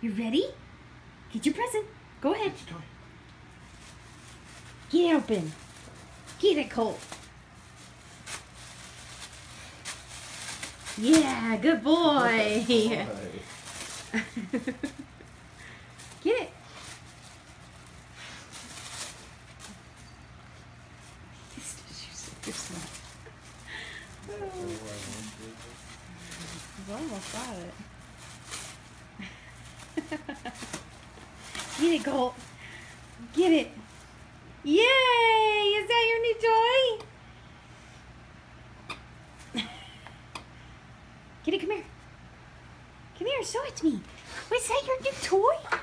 You ready? Get your present. Go ahead. Get your toy. Get it open. Get it, Colt. Yeah, good boy. Boy. Get it. You're smart. You almost got it. Get it, Colt. Get it. Yay! Is that your new toy? It, come here. Come here, show it to me. Is that your new toy?